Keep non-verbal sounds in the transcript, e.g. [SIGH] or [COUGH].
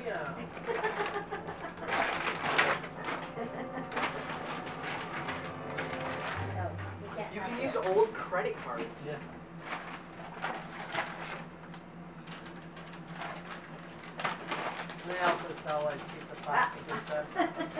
[LAUGHS] Oh, you can't You touch can it. use old credit cards. Yeah. May I also tell like keep the plastic and stuff? [LAUGHS]